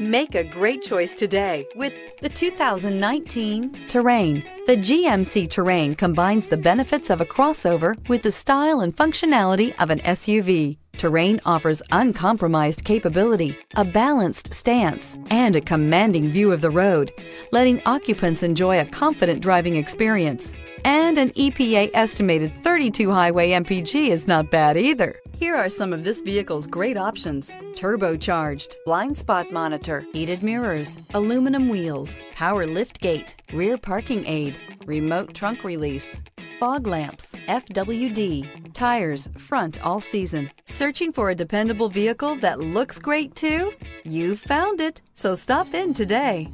Make a great choice today with the 2019 Terrain. The GMC Terrain combines the benefits of a crossover with the style and functionality of an SUV. Terrain offers uncompromised capability, a balanced stance, and a commanding view of the road, letting occupants enjoy a confident driving experience. And an EPA estimated 32 highway MPG is not bad either. Here are some of this vehicle's great options. Turbocharged, blind spot monitor, heated mirrors, aluminum wheels, power lift gate, rear parking aid, remote trunk release, fog lamps, FWD, tires, front all season. Searching for a dependable vehicle that looks great too? You found it, so stop in today.